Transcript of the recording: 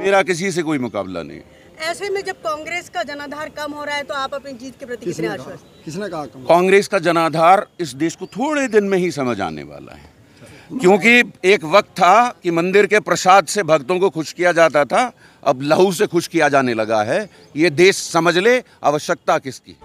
मेरा किसी से कोई मुकाबला नहीं। ऐसे में जब कांग्रेस का जनाधार कम हो रहा है तो आप अपनी जीत के प्रति किसने आश्वस्त किसने कहा कम? कांग्रेस का जनाधार इस देश को थोड़े दिन में ही समझ आने वाला है। क्योंकि एक वक्त था कि मंदिर के प्रसाद से भक्तों को खुश किया जाता था अब लहू से खुश किया जाने लगा है। ये देश समझ ले आवश्यकता किसकी?